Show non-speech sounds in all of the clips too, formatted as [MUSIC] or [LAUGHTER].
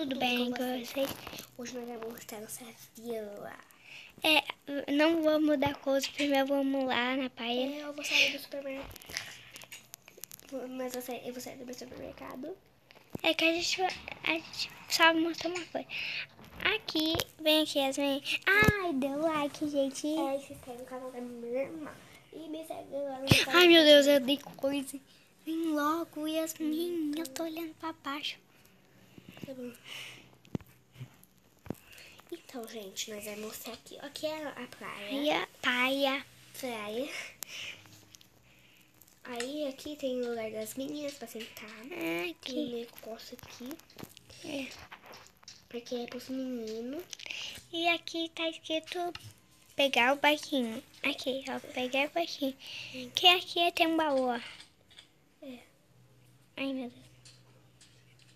tudo bem com vocês? Hoje nós vamos mostrar nossa vila. É, não vou mudar coisa, primeiro vamos lá na praia. É, eu vou sair do supermercado. Mas eu, eu vou sair do meu supermercado. É que a gente, a gente só mostrar uma coisa. Aqui, vem aqui, Yasmin. Ai, deu like, gente. É, se inscreve no canal da minha irmã. E me segue lá no canal. Ai, meu Deus, eu dei coisa. Vem logo, Yasmin. Eu tô olhando pra baixo. Tá bom. Então, gente, nós vamos mostrar aqui. Aqui é a praia. Praia, praia. Aí aqui tem o lugar das meninas pra sentar. Aqui. Tem negócio aqui. É. Porque é pros meninos. E aqui tá escrito pegar o barquinho. Aqui, ó, pegar o barquinho. Que aqui tem um baú, ó. É. Ai, meu Deus.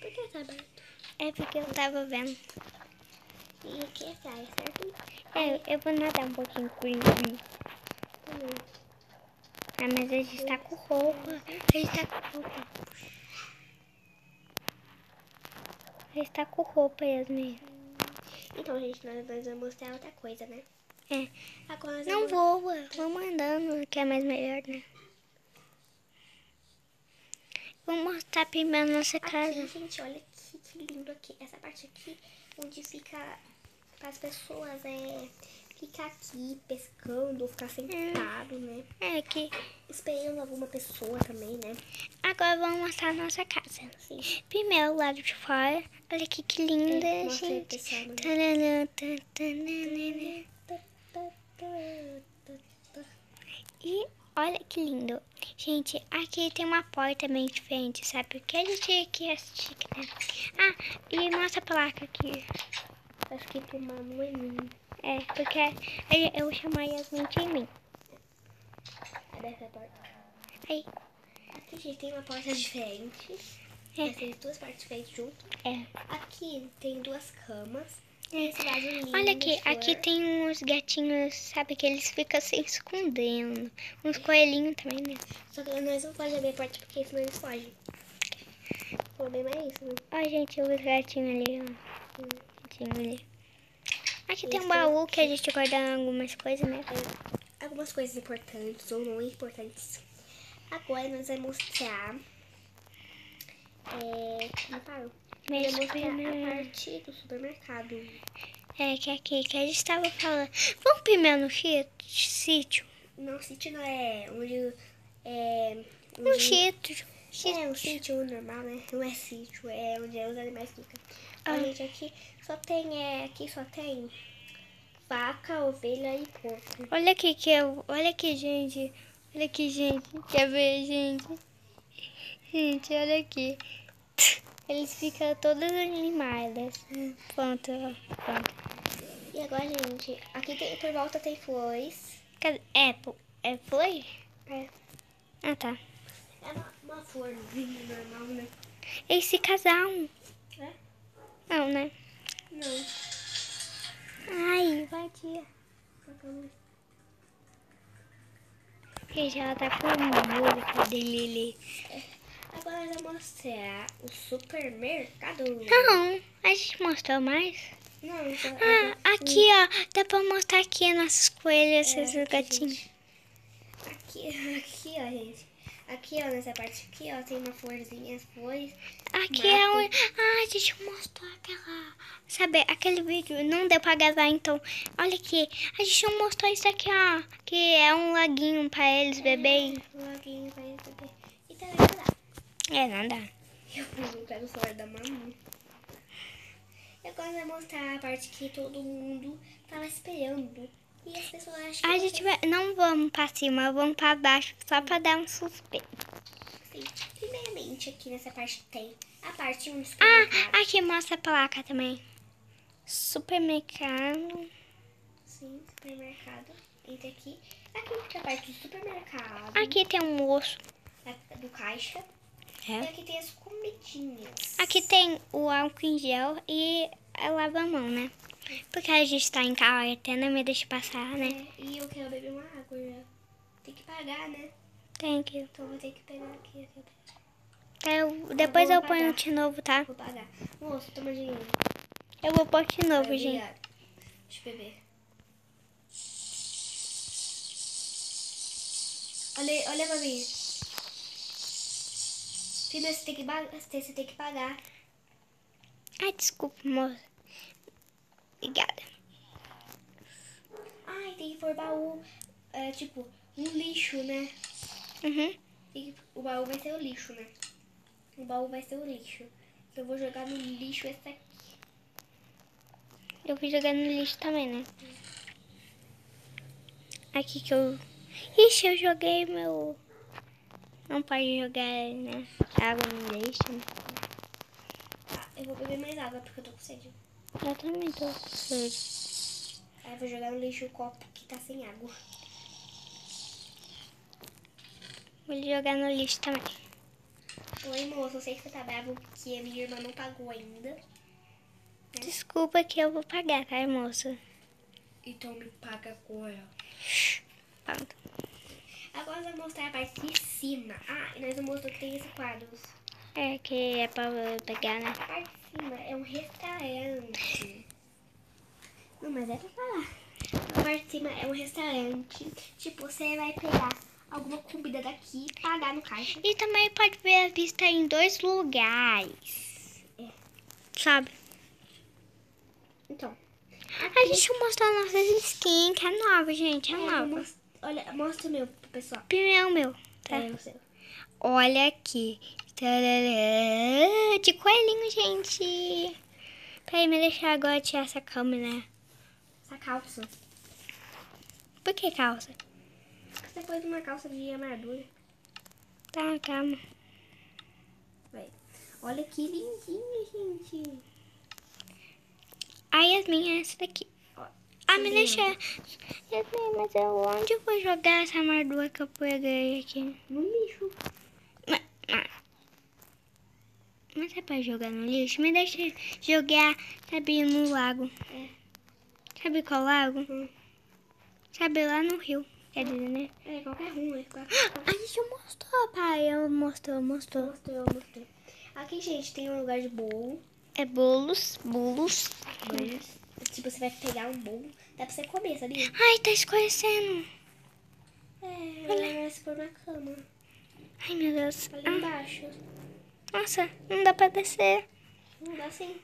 Por que tá aberto? É porque eu tava vendo. E aqui é praia, certo? É, eu vou nadar um pouquinho com ele. Também. Ah, mas a gente tá com roupa. A gente tá com roupa. A gente tá com roupa, Yasmin. Então, gente, nós, nós vamos mostrar outra coisa, né? É. Agora Não vamos... voa, vamos andando, que é mais melhor, né? Vou mostrar primeiro a nossa casa. Aqui, gente, olha que, que lindo aqui. Essa parte aqui, onde fica para as pessoas é ficar aqui pescando ou ficar sentado, né? É aqui. Esperando alguma pessoa também, né? Agora vamos mostrar a nossa casa. Sim. Primeiro o lado de fora. Olha aqui que linda, É, gente. pessoal, né? E olha que lindo. Gente, aqui tem uma porta meio diferente, sabe? Porque a gente quer assistir, né? Ah, e mostra a placa aqui. Tá escrito Manuelinho. É, porque eu vou chamar Yasmin de mim. Abre essa porta. Aí, Aqui, gente, tem uma porta diferente. É. Tem duas partes diferentes junto. é. Aqui tem duas camas. É. Esse Olha aqui, aqui tem uns gatinhos, sabe? Que eles ficam se escondendo. Uns coelhinhos também, né? Só que nós não podemos abrir a porta porque senão eles fogem. O problema é isso, né? Ó, gente, os gatinhos ali, ó. Hum. Gatinho ali. Aqui tem um Esse baú que a gente guarda algumas coisas, né? algumas coisas importantes ou não importantes. Agora nós vamos mostrar. É. Não parou. Vamos mostrar a parte do supermercado. É, que é aqui que a gente tava falando. Vamos primeiro no sítio? Não, sítio não é onde. É. Um onde- sítio. É um sítio normal, né? Não é sítio, é onde os animais ficam. Ah. A gente aqui só tem. É, aqui só tem vaca, ovelha e porco. Olha aqui, que eu, olha aqui, gente. Olha aqui, gente. Quer ver, gente? Gente, olha aqui. Eles ficam todos animados. Pronto. Pronto. E agora, gente, aqui tem, por volta tem flores. Cadê? É, é foi? É, Ah, tá. é uma, uma florzinha normal, né? Esse casal. É? Não, né? Não. Ai, vadia. Gente, ela tá com música de Lili. Agora nós vamos mostrar o supermercado. Não, a gente mostrou mais. Não, só- Ah, aqui, ó. Dá pra mostrar aqui nossas coelhas, É, esses gatinhos. Aqui, [LAUGHS] aqui, ó, gente. Aqui, ó, nessa parte aqui, ó, tem uma florzinha, as flores. Aqui é Mato. onde. Ah, a gente mostrou aquela. Sabe, aquele vídeo não deu pra gravar, então. Olha aqui. A gente mostrou isso aqui, ó. Que é um laguinho pra eles beberem. Um laguinho pra eles beber. E também não dá. É, não dá. Eu pego o celular da mamãe. E agora vai mostrar a parte que todo mundo tava esperando. E as pessoas acham que A gente vai. Não vamos pra cima, vamos pra baixo só pra dar um suspeito. Sim. Primeiramente, aqui nessa parte tem a parte 1 do Ah, aqui mostra a placa também. Supermercado. Sim, supermercado. Entra aqui. Aqui fica a parte do supermercado. Aqui tem um moço. a- Do caixa. E É. aqui tem as comidinhas. Aqui tem o álcool em gel e a lava-mão, né? Porque a gente tá em quarentena, me deixa passar, né? É, e eu quero beber uma água já. Tem que pagar, né? Thank you. Então eu vou ter que pegar aqui. aqui. Eu, depois vou eu ponho de novo, tá? Vou pagar. Moço, toma dinheiro. Eu vou pôr de novo, Vai, gente. obrigado. Deixa eu beber. Olha, olha pra mim. Filha, você tem que, você tem que pagar. Ai, desculpa, moça. Obrigada. Ai, tem que pôr baú. É, tipo, um lixo, né? Uhum. Que- o baú vai ser o lixo, né? O baú vai ser o lixo. Eu vou jogar no lixo esse aqui. Eu fui jogar no lixo também, né? Aqui que eu... Ixi, eu joguei meu... Não pode jogar, né? Água no lixo. né? Tá, eu vou beber mais água porque eu tô com sede. Eu também tô com sede. Aí eu vou jogar no lixo o copo que tá sem água. Vou jogar no lixo também. Oi, moço, eu sei que você tá bravo porque a minha irmã não pagou ainda. Desculpa que eu vou pagar, tá, moça? Então me paga agora. Pronto. Agora eu vou mostrar a parte de cima. Ah, e nós vamos mostrar que tem esse quadro. É que é pra pegar, né? A parte de cima é um restaurante. Não, mas é pra falar. A parte de cima é um restaurante. Tipo, você vai pegar alguma comida daqui, pagar no caixa. E também pode ver a vista em dois lugares. É. Sabe? Então, A gente vai mostrar nossas skins, que é nova, gente. É é, nova. mos- olha, mostra o meu pro pessoal. Primeiro é o meu, tá? É. Olha aqui. De coelhinho, gente. Peraí, me deixar agora tirar essa câmera. Essa calça. Por que calça? Você pôs uma calça de armadura. Tá, calma. Vai. Olha que lindinha, gente. A Yasmin é essa daqui. Ah, me deixa. Yasmin, mas eu, onde eu vou jogar essa armadura que eu peguei aqui? No lixo. Mas, mas- mas é pra jogar no lixo? Me deixa jogar, sabe, no lago. É. Sabe qual lago? Hum. Sabe, lá no rio. Quer dizer, né? É, qualquer um. É qualquer... A gente mostrou, pai. Eu mostrou, mostrou. Mostrou, mostrou. Aqui, gente, tem um lugar de bolo. É bolos, bolos. Bolos. Tipo, você vai pegar um bolo. Dá pra você comer, sabia? Ai, tá escurecendo. É, olha. vai se pôr na cama. Ai, meu Deus. Ali Ah, embaixo. nossa, não dá pra descer. Não dá assim.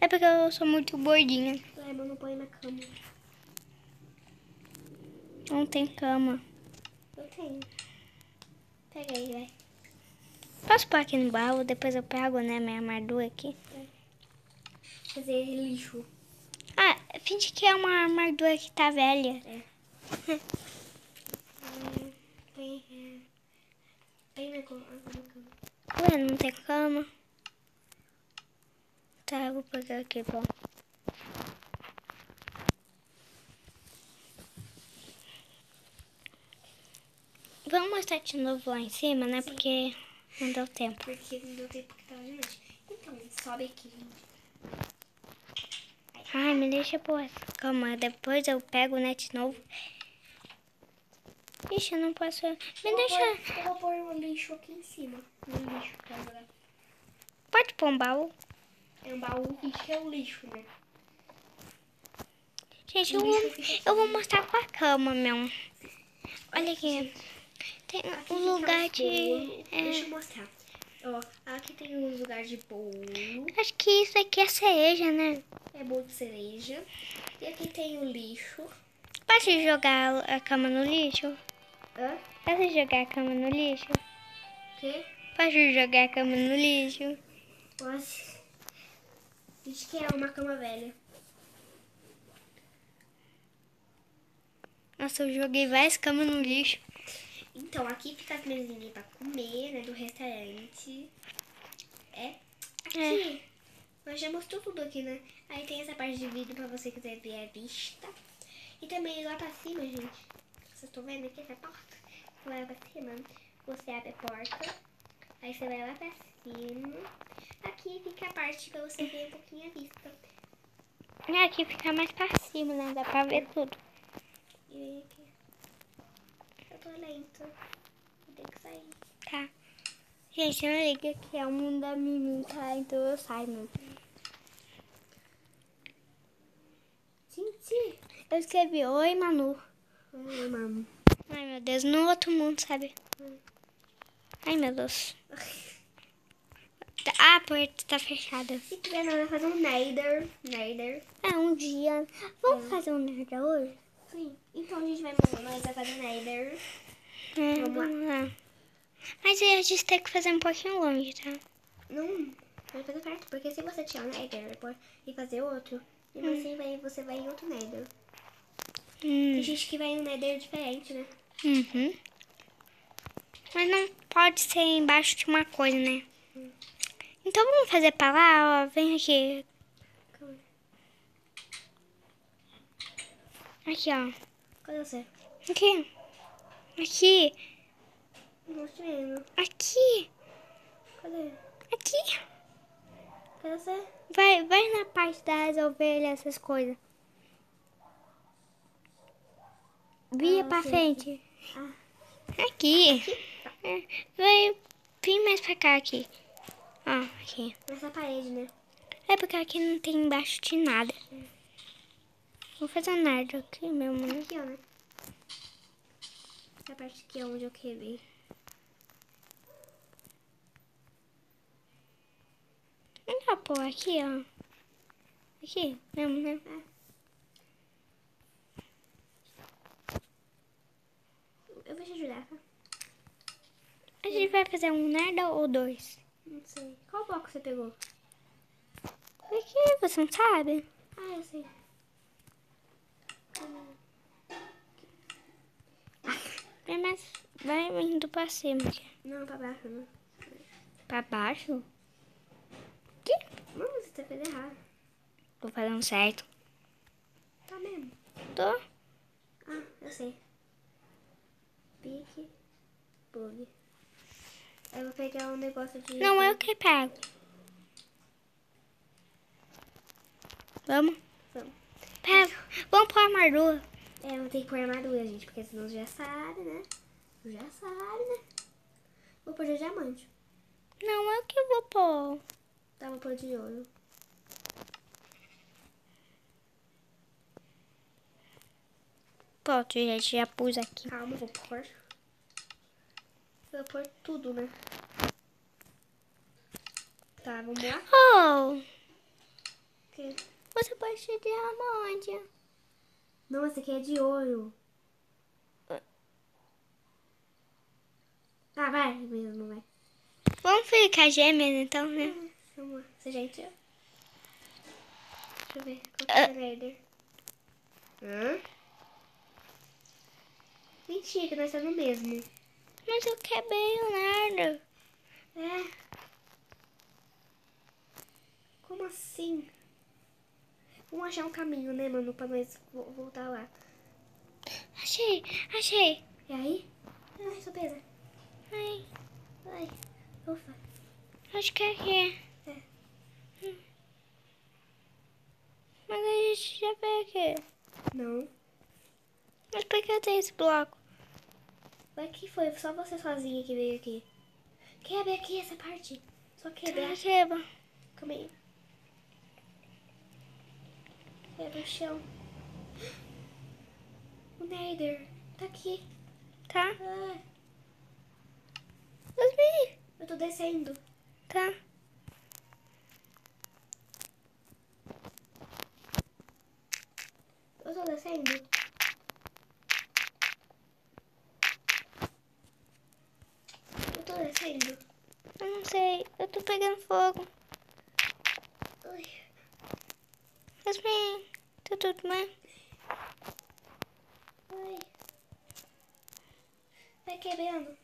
É porque eu sou muito gordinha. É, mas não põe na cama. Não tem cama. Eu tenho. Pega aí, vai. Posso pôr aqui no baú? Depois eu pego, né, minha armadura aqui. Fazer lixo. Finge que é uma armadura que tá velha. É, [LAUGHS] cama. Ué, não tem cama? Tá, eu vou pegar aqui, bom. Vamos mostrar de novo lá em cima, né? Sim. Porque não deu tempo. Porque não deu tempo que tava de noite. Então, sobe aqui, gente. Ai, me deixa pôr essa cama. Depois eu pego o net novo. Ixi, eu não posso. Me Eu deixa. Eu vou pôr o lixo aqui em cima. No lixo jogar. Pode pôr um baú. É um baú que é o lixo, né? Gente, eu vou, eu vou mostrar com a cama, meu. Olha aqui. Tem Aqui um lugar de. é, Deixa eu mostrar. Ó, aqui tem um lugar de bolo. acho que isso aqui é cereja, né? É bolo de cereja. E aqui tem o lixo. Posso jogar a cama no lixo? Hã? Posso jogar a cama no lixo? O quê? Posso jogar a cama no lixo? Nossa. Diz que é uma cama velha. Nossa, eu joguei várias camas no lixo. Então, aqui fica as mesinhas pra comer, né? Do restaurante. É. Aqui. Nós já mostrou tudo aqui, né? Aí tem essa parte de vidro pra você quiser ver a vista. E também lá pra cima, gente. Vocês estão vendo aqui essa porta? Vai lá pra cima. Você abre a porta. Aí você vai lá pra cima. Aqui fica a parte pra você ver um pouquinho a vista. É, aqui fica mais pra cima, né? Dá pra ver tudo. E aqui. Eu tô lento. Eu tenho que sair. Tá. Gente, não liga que é o mundo da Mimi, tá? Então eu saio mesmo. Gente. Eu escrevi Oi, Manu. Ai, mano. Ai, meu Deus, no outro mundo, sabe? Ai, meu Deus. Ah, [LAUGHS] a porta tá fechada. Se tiver nada, fazer um Nether. Nether. É, um dia. Vamos fazer um nerd hoje? Sim. Então a gente vai, fazer um Nether. É, Vamos lá. vamos lá. Mas aí a gente tem que fazer um pouquinho longe, tá? Não, vai fazer perto, porque se você tirar um Nether e fazer outro, e você, vai, você vai em outro Nether. Tem Hum. gente que vai em um Nether diferente, né? Uhum. Mas não pode ser embaixo de uma coisa, né? Então vamos fazer pra lá, ó. Vem aqui. Calma aí. Aqui, ó. Cadê você? Aqui. Aqui. Vendo. Aqui. Cadê? Aqui. Cadê você? Vai, vai na parte das ovelhas, essas coisas. Via Ah, pra frente. Ah, Aqui. É, Vai vir mais pra cá, aqui. Ó, aqui. nessa parede, né? É porque aqui não tem embaixo de nada. Vou fazer um nerd aqui mesmo, né? Aqui, ó, né? Essa parte aqui é onde eu quebrei. Melhor pôr aqui, ó. Aqui mesmo, né? Eu vou te ajudar, tá? A gente vai fazer um nerd ou dois? Não sei. Qual bloco você pegou? Aqui, você não sabe? Ah, eu sei. Vai, mais, vai indo pra cima. Não, pra baixo, não. Pra baixo? Que? Não, você tá fazendo errado. Tô fazendo certo. Tá mesmo. Tô. Ah, eu sei. Pique. Bug. Eu vou pegar um negócio de... Não, eu que pego. Vamos? Vamos. Pega. Vamos pôr armadura. É, eu vou ter que pôr armadura, gente, porque senão já sabe, né? Já sabe, né? Vou pôr de diamante. Não, eu que vou pôr. Tá, vou pôr de ouro. Pronto, gente, já pus aqui. Calma, vou pôr. Vou pôr tudo, né? Tá, vamos lá. Oh, Que- você pode ser diamante. Não, esse aqui é de ouro. Ah, vai mesmo, vai. Vamos ficar gêmeas, então, né? Vamos lá. Você já entrou? Deixa eu ver. Qual que é o Nether? Hã? Mentira, que nós estamos no mesmo. Mas eu quebrei o nerd. É. Como assim? Vamos achar um caminho, né, mano, pra nós vo- voltar lá. Achei, achei. E aí? Ai, surpresa. Ai, Ai, ufa. acho que é aqui. É. Mas a gente já veio aqui. Não. Mas por que eu tenho esse bloco? Mas que foi? Só você sozinha que veio aqui. Quebra aqui essa parte. Só quebra. Receba. Calma aí. Quebra o chão. O Nether. Tá aqui. Tá? Ah, eu tô descendo. Tá. Eu tô descendo. Eu tô descendo. Eu não sei. Eu tô pegando fogo. Ai, Yasmin. Tá tudo bem? ai. Vai quebrando.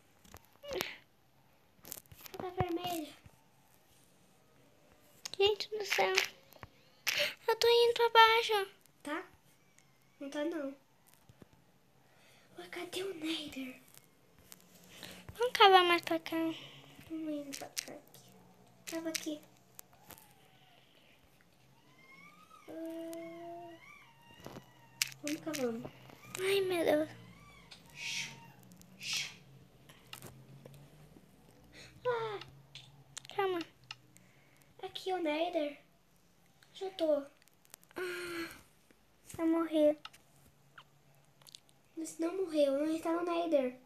Tá vermelho. Gente do céu. Eu tô indo pra baixo. Tá? Não tá não. Ué, cadê o Nether? Vamos cavar mais pra cá. Vamos indo pra cá aqui. Tava aqui. Vamos cavando. Tá Ai, meu Deus. Ah, calma. Aqui o Nether. Já tô. Ah, morreu. Você não morreu, não está no Nether.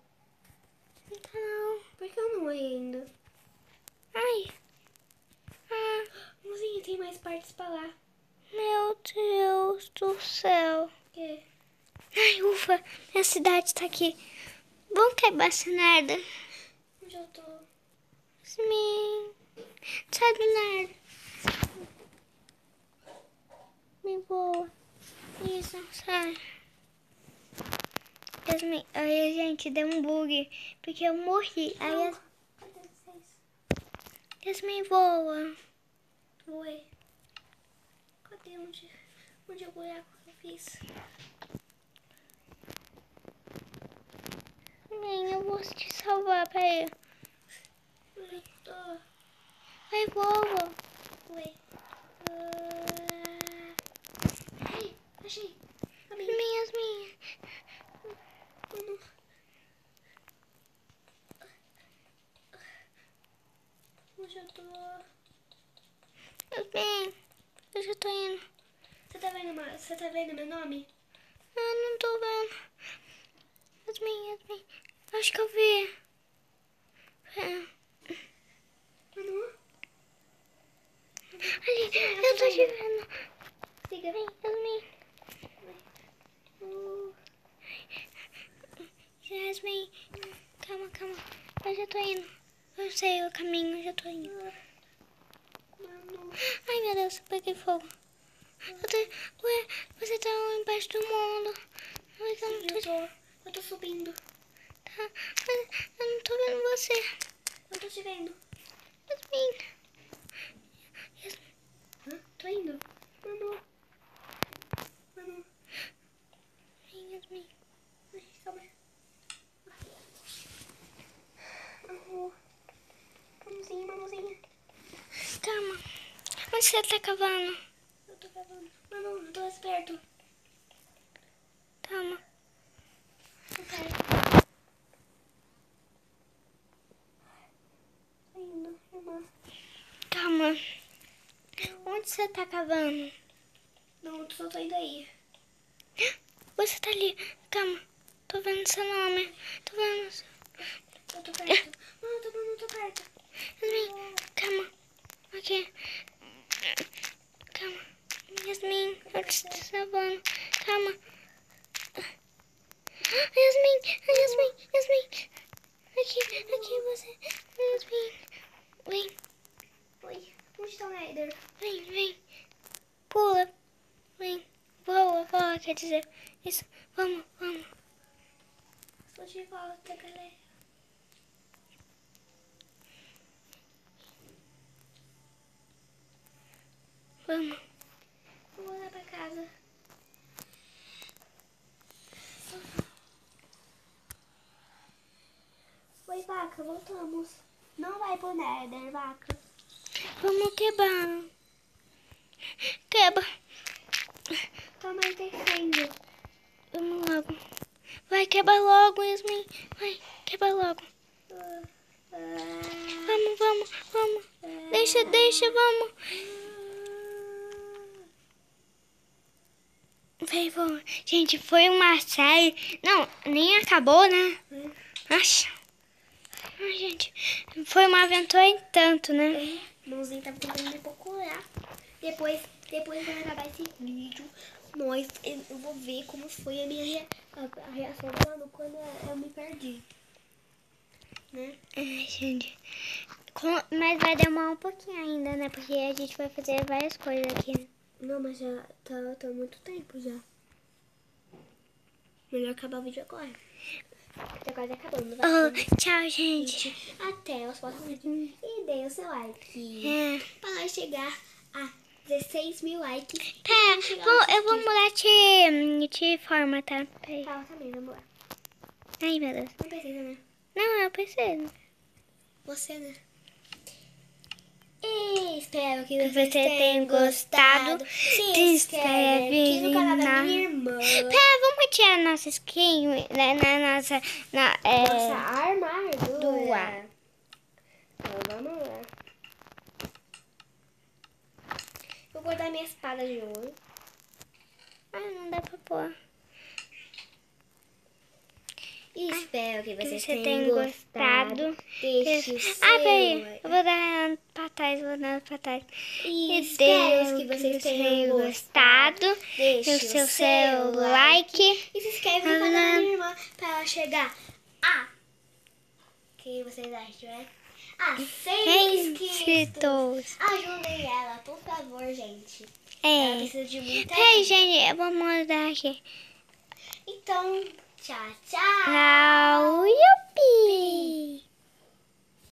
então. Por que eu não morri ainda? Ai. Ah. Mozinho, tem mais partes pra lá meu Deus do céu. O quê? Ai, ufa. Minha cidade tá aqui. Vamos quebrar essa merda. Onde eu tô? Yasmin. Sai do nada. Me boa. Isso, sai. Yasmin, aí, gente, deu um bug. Porque eu morri. Aí, Não. Vocês? Yasmin voa. Ué. Onde? Onde é o buraco que eu fiz? Yasmin, eu vou te salvar. Peraí. Eu tô? Vai, voa. Ué. Ah. Ai, achei. Amém. Yasmin, Yasmin. Mano. Onde eu tô? Yasmin. Eu já tô indo. Você tá vendo, você tá vendo meu nome? Ah, não tô vendo. Yasmin, Yasmin. Acho que eu vi. É. Manu? Ali, eu tô te vendo. Siga. Vem, Yasmin. Uh, Yasmin. Calma, calma. Eu já tô indo. Eu sei o caminho, eu já tô indo. Ai, meu Deus, eu peguei fogo. Eu tô... Ué, você tá embaixo do mundo. Mas eu não tô... Eu tô, eu tô subindo. Tá, mas eu não tô vendo você. Eu tô te vendo. Yasmin. Yasmin. Hã? Tô indo. Manu. Manu. Vem, Yasmin. Ai, calma. Manu. Manuzinha, Manuzinha. Calma. Onde você tá cavando? Eu tô cavando. Manu, eu tô mais perto. Calma. Tô perto. Tô indo, irmã. Calma. Onde você tá cavando? Não, eu só tô indo aí. Você tá ali. Calma. Tô vendo seu nome. Tô vendo. seu- Eu tô perto. Não, eu tô, não, eu tô perto. Calma. Aqui. Calma. Yasmin, te estou salvando. Calma. Yasmin, Yasmin, Yasmin. Aqui, aqui você. Yasmin. Vem, Oi, tá o Nether? vem, vem. Pula. Vem. Voa, voa, quer dizer. Isso. Vamos, vamos. Estou de volta, galera. Vamos. Vou lá pra casa. Oi, vaca, voltamos. Não vai pro Nether, vaca. Vamos quebrar. Quebra. Aí, descendo. Vamos logo. Vai, quebra logo, Yasmin. Vai, quebra logo. Ah, ah, Vamos, vamos, vamos. Deixa, deixa, vamos. Vamos. Gente, foi uma série. Não, nem acabou, né? Nossa. Ai, gente, foi uma aventura em tanto, né? É, mãozinha tava tentando me procurar. Depois, depois vai acabar esse vídeo. Nós, eu, vou ver como foi a minha a, reação do Manu quando eu me perdi. Né? Ai, gente. Com- Mas vai demorar um pouquinho ainda, né? Porque a gente vai fazer várias coisas aqui. né? Não, mas já tá, tá muito tempo já. Melhor acabar o vídeo agora. Tá quase acabando. Vai Oh, tchau, gente. Até os próximos vídeos. E dê o seu like. É. Para nós chegar a 16 mil likes. Pera, vou- aos eu vou mudar de, de forma, tá? Peraí. Tá, eu também, vamos lá. Ai, meu Deus. Não precisa, né? Não, eu preciso. Você, né? E espero que você, tenha gostado. Se Se inscreve no canal da minha irmã. Pera, vamos tirar nossa skin né, na nossa. Na, é, Nossa armadura. Dua. Então, vamos lá. Vou dar minha espada de ouro. Ai, não dá pra pôr. E espero que Que vocês você tenham tenha gostado. gostado. Deixe Ah, seu peraí. like. Eu vou dar pra trás, vou dar pra trás. E espero que vocês tenham gostado. Deixe o seu like. E se inscreve no canal da minha irmã pra ela chegar a... Que vocês acham, né? A 100 Quem inscritos. Ajudem ela, por favor, gente. Ela É. precisa de muita Ei, gente, eu vou mostrar aqui. Então, tchau, tchau. Tchau, yupi!